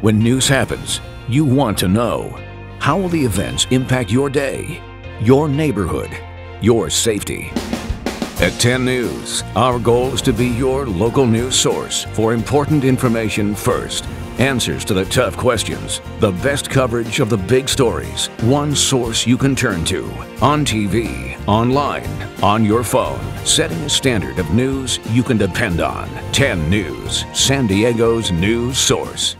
When news happens, you want to know. How will the events impact your day, your neighborhood, your safety? At 10 News, our goal is to be your local news source for important information first, answers to the tough questions, the best coverage of the big stories, one source you can turn to on TV, online, on your phone, setting a standard of news you can depend on. 10 News, San Diego's news source.